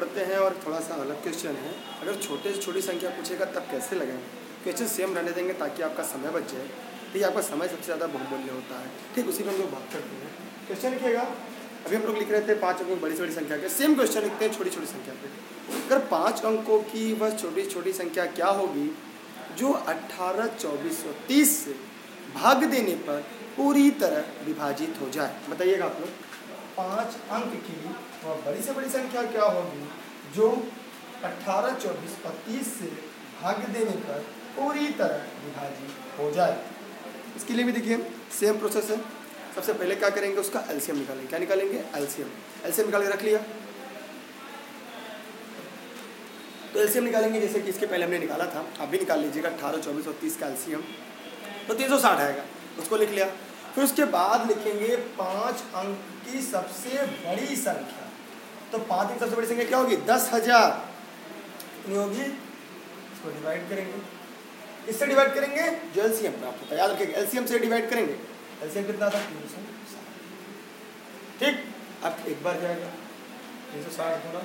पढ़ते हैं और थोड़ा सा अलग क्वेश्चन है। अगर छोटे से छोटी संख्या पूछेगा, तब कैसे लगाएँ क्वेश्चन सेम रहने देंगे ताकि आपका समय बच जाए। ठीक आपका समय सबसे ज़्यादा बहुमूल्य होता है। ठीक, उसी में हम लोग बात करते हैं। क्वेश्चन लिखिएगा। अभी हम लोग लिख रहे थे पाँच अंकों की बड़ी से बड़ी संख्या के। सेम क्वेश्चन लिखते हैं छोटी छोटी संख्या पे। अगर पाँच अंकों की वह छोटी छोटी संख्या क्या होगी? जो अट्ठारह चौबीस सौ तीस से भाग देने पर पूरी तरह विभाजित हो जाए। बताइएगा आप लोग। पाँच अंक की वह बड़ी से बड़ी संख्या क्या होगी? जो अट्ठारह चौबीस और तीस से भाग देने पर पूरी तरह विभाजित हो जाए। इसके लिए भी देखिए सेम प्रोसेस है। सबसे पहले क्या करेंगे उसका? एलसीएम निकालेंगे। क्या निकालेंगे? एलसीएम एलसीएम निकाल के रख लिया। तो एलसीएम निकालेंगे जैसे कि इसके पहले हमने निकाला था। आप भी निकाल लीजिएगा। अठारह, चौबीस और तीस का एलसीएम तो तीन सौ साठ आएगा। उसको लिख लिया। फिर उसके बाद लिखेंगे पाँच अंक की सबसे बड़ी संख्या। तो पाँच अंक सबसे बड़ी संख्या क्या होगी? दस हज़ार। होगी। इसको डिवाइड करेंगे। इससे डिवाइड करेंगे जो एलसीएम प्राप्त होता है याद रखिएगा एलसीएम से डिवाइड करेंगे। एलसीएम कितना था? तीन सौ ठीक? अब एक बार जाएगा। तीन सौ साठ गुना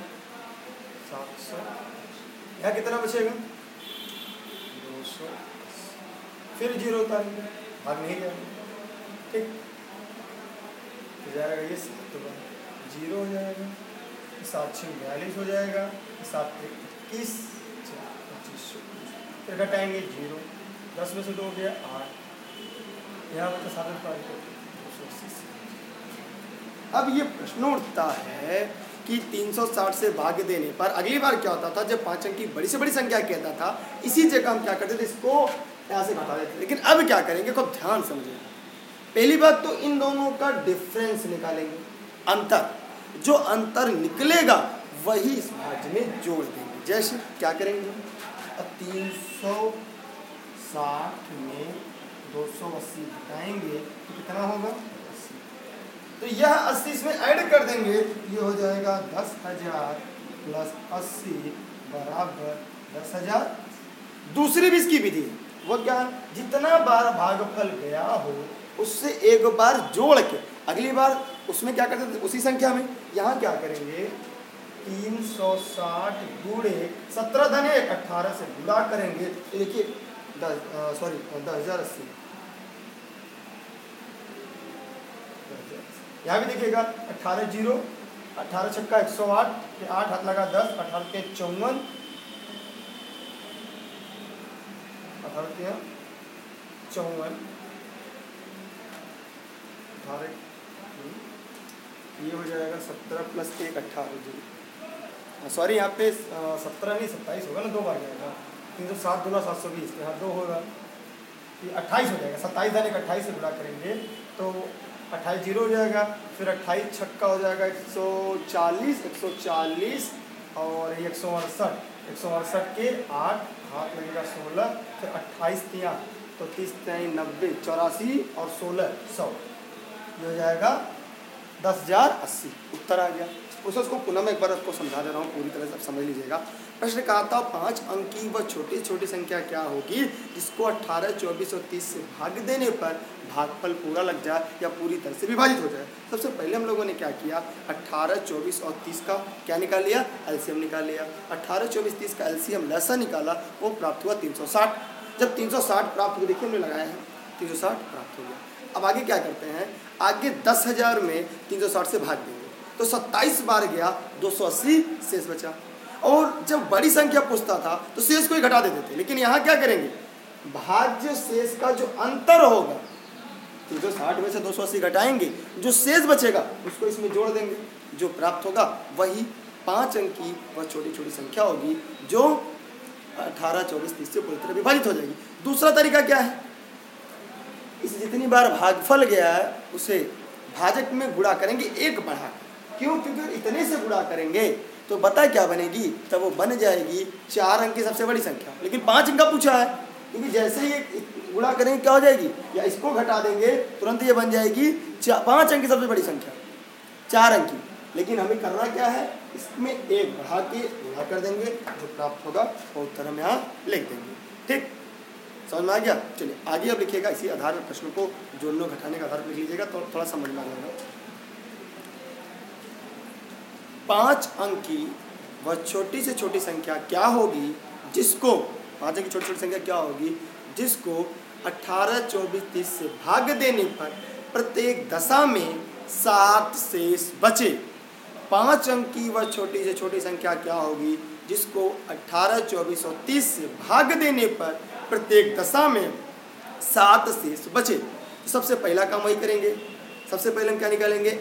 सात सौ। यहाँ कितना बचेगा? दो सौ फिर ज़ीरो उतारेंगे। भाग नहीं जाएगा। ठीक हो जाएगा ये सात ज़ीरो हो जाएगा, सात छः बयालीस हो जाएगा, सात इक्कीस पच्चीस सौ फिर घटाएँगे ज़ीरो, दस में से दो हो गया आठ। यहाँ पर सात तारीख दो सौ अस्सी अब ये प्रश्न उठता है कि 360 से भाग देने पर अगली बार क्या होता था, जब पाँच अंक की बड़ी से बड़ी संख्या कहता था, इसी जगह हम क्या करते थे, इसको यहाँ से घटा देते लेकिन अब क्या करेंगे खूब ध्यान समझिए। पहली बात तो इन दोनों का डिफरेंस निकालेंगे। अंतर। जो अंतर निकलेगा, वही इस भाज्य में जोड़ देंगे। जैसे क्या करेंगे? तीन सौ साठ में दो सौ अस्सी घटाएँगे तो कितना होगा? अस्सी। तो यह अस्सी इसमें ऐड कर देंगे, ये हो जाएगा दस हज़ार प्लस अस्सी बराबर दस हज़ार। दूसरी भी इसकी विधि। वो क्या? जितना बार भागफल गया हो उससे एक बार जोड़ के, अगली बार उसमें क्या करते थे? उसी संख्या में। यहाँ क्या करेंगे? तीन सौ साठ गुड़े सत्रह धन एक अट्ठारह से गुड़ा करेंगे। देखिए सॉरी दस हज़ार अस्सी। यहाँ भी देखिएगा अट्ठारह ज़ीरो अट्ठारह छक्का एक सौ आठ के आठ हाथ लगा दस अठारह के चौवन। अठारह के चौवन। अठारह ये हो जाएगा सत्रह प्लस एक अट्ठारह जी। सॉरी यहाँ पे सत्रह नहीं, सत्ताईस होगा ना, दो बार जाएगा। तीन सौ सात दूना सात सौ बीस यहाँ दो होगा। ये अट्ठाईस हो जाएगा, सत्ताईस दिन एक अट्ठाईस से गुणा करेंगे तो अट्ठाईस ज़ीरो हो जाएगा, फिर अट्ठाईस छक्का हो जाएगा, एक सौ चालीस, एक सौ चालीस, और एक सौ अड़सठ, एक सौ अड़सठ के आठ, हाथ लगेगा सोलह, फिर अट्ठाईस तिया तो तीस तीन नब्बे, चौरासी और सोलह सौ। ये हो जाएगा दस हज़ार अस्सी। उत्तर आ गया। उसे उसको पुनः मैं एक बार उसको समझा दे रहा हूँ, पूरी तरह से आप समझ लीजिएगा। प्रश्न कहा था, पाँच अंक की वह छोटी छोटी संख्या क्या होगी? जिसको अट्ठारह, चौबीस और तीस से भाग देने पर भागफल पूरा लग जाए या पूरी तरह से विभाजित हो जाए। सबसे पहले हम लोगों ने क्या किया? अट्ठारह, चौबीस और तीस का क्या निकाल लिया? एलसीएम निकाल लिया। अट्ठारह, चौबीस, तीस का एलसीएम लैसा निकाला, वो प्राप्त हुआ तीन सौ साठ। जब तीन सौ साठ प्राप्त हुआ देखिए हमने लगाया है, तीन सौ साठ प्राप्त हो गया। अब आगे क्या करते हैं? आगे दस हज़ार में तीन सौ साठ से भाग देंगे। तो सत्ताईस बार गया, दो सौ अस्सी शेष बचा। और जब बड़ी संख्या पूछता था तो शेष को ही घटा देते थे। लेकिन यहाँ क्या करेंगे? भाज्य शेष का जो अंतर होगा, तीन सौ साठ में से दो सौ अस्सी घटाएँगे, जो शेष बचेगा, उसको इसमें जोड़ देंगे। जो प्राप्त होगा, वही पाँच अंक की वह छोटी छोटी संख्या होगी, जो अठारह, चौबीस, तीस से पूरी तरह विभाजित हो जाएगी। दूसरा तरीका क्या है? इस जितनी बार भागफल गया है उसे भाजक में गुड़ा करेंगे, एक बढ़ा। क्यों? क्योंकि इतने से गुड़ा करेंगे। तो बता क्या बनेगी? तब वो बन जाएगी। चार अंक की सबसे बड़ी संख्या। लेकिन पाँच अंक का पूछा है। क्योंकि जैसे ही गुणा करेंगे, क्या हो जाएगी? या इसको घटा देंगे, तुरंत ये बन जाएगी पाँच अंक की सबसे बड़ी संख्या। चार अंक की। लेकिन हमें करना क्या है? इसमें एक बढ़ा के गुणा कर देंगे, जो प्राप्त होगा, वो उत्तर हम यहाँ लिख देंगे। ठीक? समझ में आ गया? चलिए, आगे अब लिखिएगा इसी आधार पर प्रश्न को जोड़ने घटाने का आधार पर लिख लीजिएगा तो थोड़ा समझ में आ जाएगा। पाँच अंक की वह छोटी से छोटी संख्या क्या होगी जिसको, पाँच अंक की छोटी छोटी संख्या क्या होगी जिसको अठारह, चौबीस, तीस से भाग देने पर प्रत्येक दशा में सात शेष बचे। पाँच अंक की वह छोटी से छोटी संख्या क्या होगी जिसको अठारह, चौबीस और तीस से भाग देने पर प्रत्येक दशा में सात शेष बचे। तो सबसे पहला काम वही करेंगे। सबसे पहले हम क्या निकालेंगे?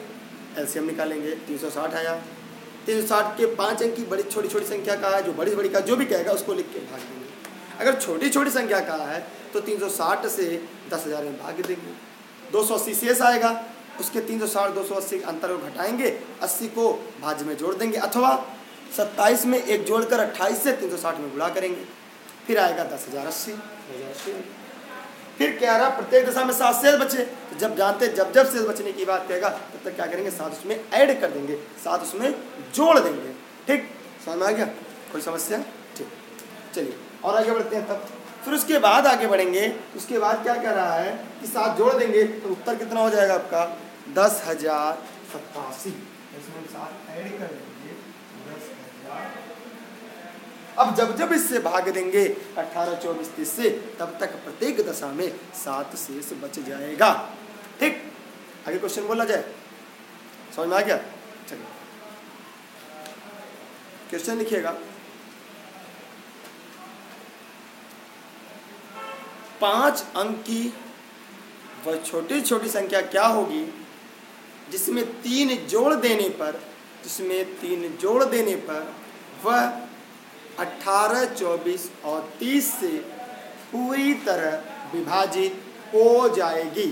एलसीएम निकालेंगे। तीन सौ साठ आया। तीन सौ साठ के पाँच अंक की बड़ी छोटी छोटी संख्या का है, जो बड़ी बड़ी का, जो भी कहेगा, उसको लिख के भाग देंगे। अगर छोटी छोटी संख्या का है तो 360 से दस हज़ार में भाग देंगे। दो सौ अस्सी शेष आएगा। उसके तीन सौ साठ, दो सौ अस्सी अंतर को घटाएँगे। अस्सी को भाज्य में जोड़ देंगे। अथवा सत्ताईस में एक जोड़कर अट्ठाईस से तीन सौ साठ में गुणा करेंगे। फिर आएगा दस हज़ार, अस्सी फिर क्या रहा, प्रत्येक दशा में सात शेष बचे। तो जब जानते, जब जब शेष बचने की बात कहेगा, तब तक क्या करेंगे? सात उसमें ऐड कर देंगे, सात उसमें जोड़ देंगे। ठीक? समझ में आ गया? कोई समस्या? ठीक। चलिए, और आगे बढ़ते हैं तब। फिर उसके बाद आगे बढ़ेंगे। उसके बाद क्या कह रहा है कि साथ जोड़ देंगे तो उत्तर कितना हो जाएगा आपका? दस हज़ार सत्तासी। इसमें सात ऐड कर देंगे दस हज़ार अब जब जब इससे भाग देंगे, अठारह, चौबीस, तीस से, तब तक प्रत्येक दशा में सात शेष बच जाएगा। ठीक? आगे क्वेश्चन बोला जाए। समझ में आ गया? चलिए। क्वेश्चन लिखिएगा। पाँच अंक की वह छोटी छोटी संख्या क्या होगी, जिसमें तीन जोड़ देने पर, जिसमें तीन जोड़ देने पर, वह अठारह चौबीस और तीस से पूरी तरह विभाजित हो जाएगी।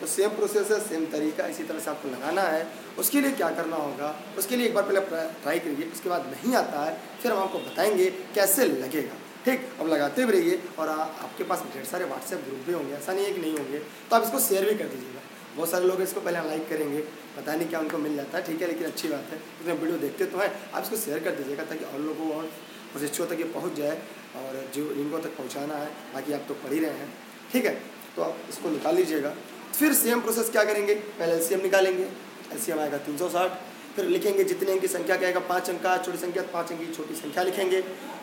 तो सेम प्रोसेस है सेम तरीका इसी तरह से आपको लगाना है। उसके लिए क्या करना होगा? उसके लिए एक बार पहले ट्राई करिए उसके बाद नहीं आता है फिर हम आपको बताएँगे कैसे लगेगा। ठीक? अब लगाते भी रहिए और आ, आपके पास ढेर सारे व्हाट्सएप ग्रुप भी होंगे ऐसा नहीं है कि नहीं होंगे। तो आप इसको शेयर भी कर दीजिएगा। बहुत सारे लोग इसको पहले लाइक करेंगे पता नहीं क्या उनको मिल जाता है ठीक है? लेकिन अच्छी बात है उसमें वीडियो देखते तो हैं आप इसको शेयर कर दीजिएगा ताकि और लोगों को और प्रशिक्षुओं तक ये पहुँच जाए और जो इनको तक पहुँचाना है, बाकी आप तो पढ़ ही रहे हैं। ठीक है? तो आप इसको निकाल लीजिएगा। फिर सेम प्रोसेस क्या करेंगे? पहले एलसीएम निकालेंगे। एलसीएम आएगा तीन सौ साठ। फिर लिखेंगे जितने अंक की संख्या, क्या आएगा? पाँच अंक। का छोटी संख्या, पाँच अंक की छोटी संख्या लिखेंगे।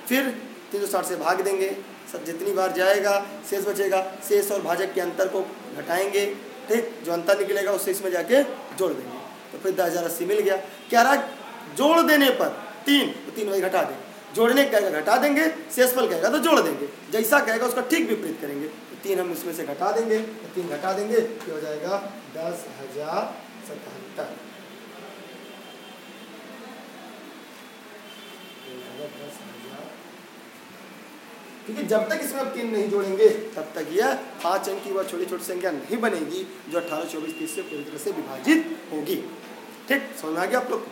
फिर तीन सौ साठ से भाग देंगे। सब जितनी बार जाएगा, शेष बचेगा। शेष और भाजक के अंतर को घटाएँगे। ठीक? जो अंतर निकलेगा, उससे इसमें जाके जोड़ देंगे। तो फिर दस हज़ार अस्सी मिल गया। क्या रहा जोड़ देने पर तीन तो तीन वही घटा देंगे। जोड़ने कहेगा घटा देंगे, शेषफल कहेगा तो जोड़ देंगे। जैसा कहेगा उसका ठीक विपरीत करेंगे। तो तीन हम इसमें से घटा देंगे तो तीन घटा देंगे तो हो जाएगा दस हज़ार सतहत्तर। क्योंकि जब तक इसमें आप तीन नहीं जोड़ेंगे, तब तक यह पाँच अंक की वह छोटी छोटी संख्या नहीं बनेगी, जो अठारह, चौबीस, तीस से पूरी तरह से विभाजित होगी। ठीक, समझ आ गया आप लोग?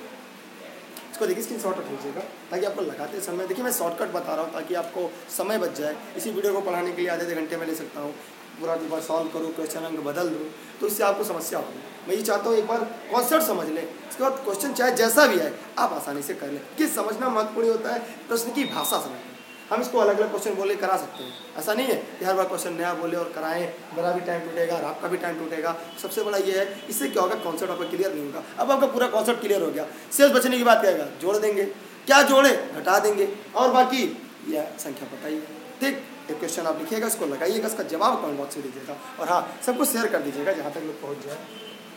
इसको देखिए स्क्रीन शॉट लीजिएगा ताकि आपको लगाते समय, देखिए मैं शॉर्टकट बता रहा हूँ, ताकि आपको समय बच जाए। इसी वीडियो को पढ़ाने के लिए आधे आधे घंटे में ले सकता हूँ। पूरा एक बार सॉल्व करूँ क्वेश्चन अंक बदल दूँ तो इससे आपको समस्या होगी। मैं ये चाहता हूँ एक बार कॉन्सेप्ट समझ लें, इसके बाद क्वेश्चन चाहे जैसा भी आए, आप आसानी से कर लें। कि समझना महत्वपूर्ण होता है, प्रश्न की भाषा समझना। हम इसको अलग अलग क्वेश्चन बोले, करा सकते हैं। ऐसा नहीं है कि हर बार क्वेश्चन नया बोले और कराएँ, मेरा भी टाइम टूटेगा और आपका भी टाइम टूटेगा। सबसे बड़ा ये है, इससे क्या होगा? कॉन्सेप्ट आपका क्लियर नहीं होगा। अब आपका पूरा कॉन्सेप्ट क्लियर हो गया। शेष बचने की बात कहेगा? जोड़ देंगे। क्या जोड़े? घटा देंगे। और बाकी यह संख्या बताइए। ठीक, एक क्वेश्चन आप लिखिएगा, इसको लगाइएगा, इसका जवाब कमेंट बॉक्स में दीजिएगा। और हाँ सबको शेयर कर दीजिएगा जहाँ तक लोग पहुँच जाए।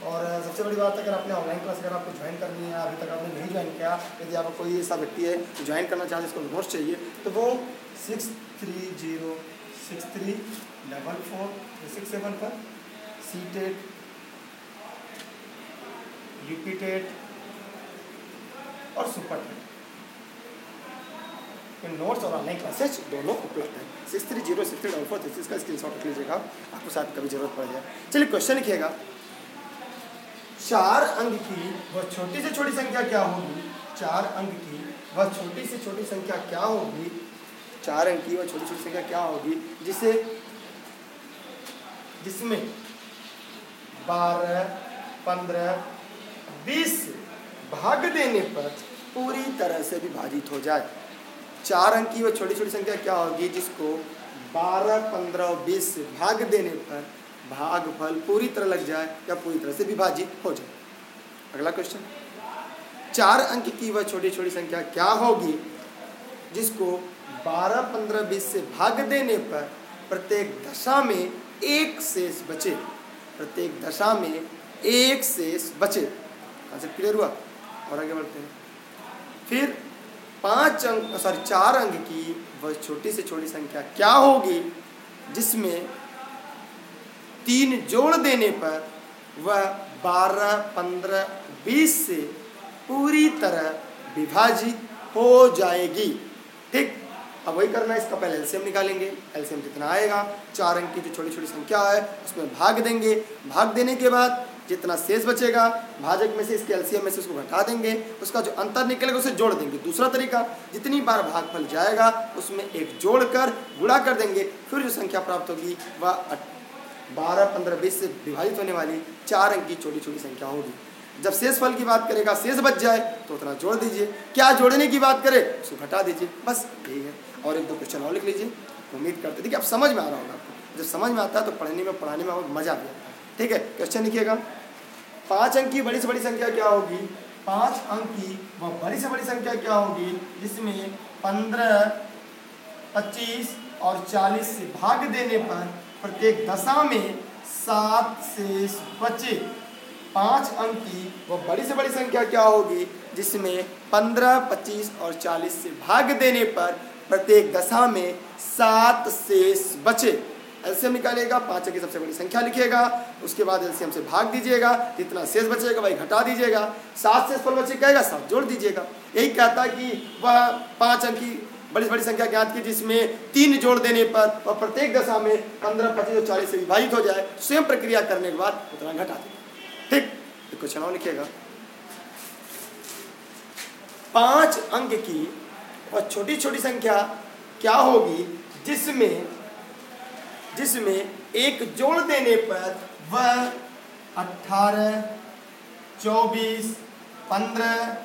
और सबसे बड़ी बात, अगर आपने ऑनलाइन क्लास अगर आपको ज्वाइन करनी है, अभी तक आपने नहीं ज्वाइन किया, यदि आपको कोई ऐसा व्यक्ति है ज्वाइन करना चाहते इसको नोट्स चाहिए तो वो six three zero six three double four six seven पर सी टेट यूपी टेट और सुपर टेट इन नोट्स और ऑनलाइन क्लासेज दोनों उपलब्ध हैं. Six three zero six three double four three का स्क्रीन शॉट लीजिएगा, आपको शायद कभी ज़रूरत पड़ जाए. चलिए क्वेश्चन लिखिएगा. चार अंक की वह छोटी से छोटी संख्या क्या होगी? चार अंक की वह छोटी से छोटी संख्या क्या होगी? चार अंक की वह छोटी छोटी संख्या क्या होगी? जिसे जिसमें बारह, पंद्रह, बीस भाग देने पर पूरी तरह से विभाजित हो जाए। चार अंक की वह छोटी छोटी संख्या क्या होगी? जिसको बारह, पंद्रह बीस भाग देने पर भागफल पूरी तरह लग जाए या पूरी तरह से विभाजित हो जाए। अगला क्वेश्चन चार अंक की वह छोटी छोटी संख्या क्या होगी जिसको बारह, पंद्रह, बीस से भाग देने पर प्रत्येक दशा में एक शेष बचे? प्रत्येक दशा में एक शेष बचे। कंसेप्ट क्लियर हुआ? और आगे बढ़ते हैं। फिर पाँच अंक सॉरी चार अंक की वह छोटी से छोटी संख्या क्या होगी जिसमें तीन जोड़ देने पर वह बारह, पंद्रह, बीस से पूरी तरह विभाजित हो जाएगी। ठीक, अब वही करना है, इसका पहले एलसीएम निकालेंगे। एलसीएम कितना आएगा, चार अंक की जो छोटी छोटी संख्या है, उसमें भाग देंगे। भाग देने के बाद जितना शेष बचेगा, भाजक में से इसके एलसीएम में से उसको घटा देंगे। उसका जो अंतर निकलेगा, उसे जोड़ देंगे। दूसरा तरीका, जितनी बार भागफल जाएगा, उसमें एक जोड़ कर गुड़ा कर देंगे। फिर जो संख्या प्राप्त होगी, वह बारह, पंद्रह, बीस से विभाजित होने वाली चार अंक की छोटी छोटी संख्या होगी। जब शेष फल की बात करेगा, शेष बच जाए तो उतना जोड़ दीजिए। क्या जोड़ने की बात करे उसको घटा दीजिए। बस यही है। और एक दो क्वेश्चन और लिख लीजिए। उम्मीद करते देखिए अब समझ में आ रहा होगा आपको। जब समझ में आता है तो पढ़ने में, पढ़ाने में बहुत मज़ा भी आता है ठीक है क्वेश्चन लिखिएगा। पाँच अंक की बड़ी से बड़ी संख्या क्या होगी? पाँच अंक की वह बड़ी से बड़ी संख्या क्या होगी? जिसमें पंद्रह, पच्चीस और चालीस से भाग देने पर प्रत्येक दशा में सात शेष बचे पाँच अंक की वह बड़ी से बड़ी संख्या क्या होगी, जिसमें पंद्रह, पच्चीस और चालीस से भाग देने पर प्रत्येक दशा में सात शेष बचे एलसीएम निकालेगा, पाँच की सबसे बड़ी संख्या लिखिएगा उसके बाद एलसीएम से भाग दीजिएगा, जितना शेष बचेगा वही घटा दीजिएगा। सात शेष फल बचे कहेगा, सात जोड़ दीजिएगा। यही कहता कि वह पाँच अंक की बड़ी बड़ी संख्या ज्ञात की, जिसमें तीन जोड़ देने पर और प्रत्येक दशा में पंद्रह, पच्चीस और चालीस से विभाजित हो जाए, स्वयं प्रक्रिया करने के बाद उतना घटा देगा। ठीक? क्वेश्चन और लिखिएगा। पाँच अंक की और छोटी छोटी संख्या क्या होगी, जिसमें जिसमें एक जोड़ देने पर वह अठारह चौबीस, पंद्रह,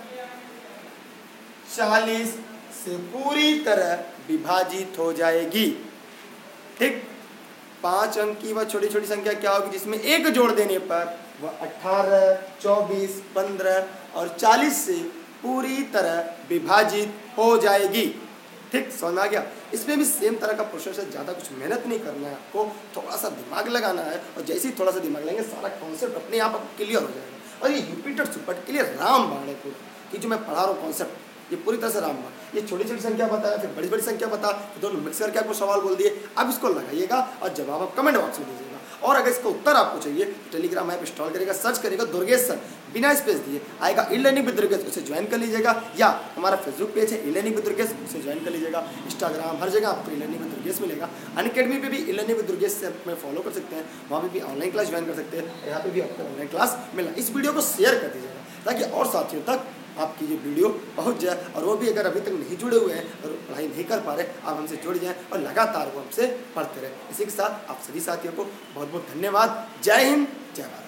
चालीस से पूरी तरह विभाजित हो जाएगी। ठीक? पाँच अंक की वह छोटी छोटी संख्या क्या होगी जिसमें एक जोड़ देने पर वह अठारह, चौबीस, पंद्रह और चालीस से पूरी तरह विभाजित हो जाएगी। ठीक? समझ आ गया? इसमें भी सेम तरह का प्रोसेस है, ज़्यादा कुछ मेहनत नहीं करना है आपको थोड़ा सा दिमाग लगाना है और जैसे ही थोड़ा सा दिमाग लगाएँगे, सारा कॉन्सेप्ट अपने आप क्लियर हो जाएगा। और ये यूपीटर सुपर क्लियर राम बाण है पूरा, कि जो मैं पढ़ा रहा हूँ कॉन्सेप्ट ये पूरी तरह से राम बाण। ये छोटी छोटी संख्या बताया, फिर बड़ी बड़ी संख्या बता फिर दोनों मिक्स करके आपको सवाल बोल दिए। अब इसको लगाइएगा और जवाब आप कमेंट बॉक्स में दीजिएगा। और अगर इसका उत्तर आपको चाहिए तो टेलीग्राम ऐप इंस्टॉल करेगा सर्च करेगा, दुर्गेश सर बिना स्पेस दिए आएगा ई लर्निंग विद दुर्गेश उसे ज्वाइन कर लीजिएगा। या हमारा फेसबुक पेज है ई लर्निंग विद दुर्गेश उसे ज्वाइन कर लीजिएगा। इंस्टाग्राम हर जगह आपको ई लर्निंग विद दुर्गेश मिलेगा। अन अकेडमी पर भी ई लर्निंग विद दुर्गेश से में फॉलो कर सकते हैं। वहाँ पर भी ऑनलाइन क्लास ज्वाइन कर सकते हैं। यहाँ पे भी आपको ऑनलाइन क्लास मिलना। इस वीडियो को शेयर कर दीजिएगा, ताकि और साथियों तक आपकी ये वीडियो पहुँच जाए और वो भी अगर अभी तक नहीं जुड़े हुए हैं और पढ़ाई नहीं कर पा रहे, आप हमसे जुड़ जाएँ और लगातार वो हमसे पढ़ते रहें। इसी के साथ आप सभी साथियों को बहुत बहुत धन्यवाद। जय हिंद, जय भारत।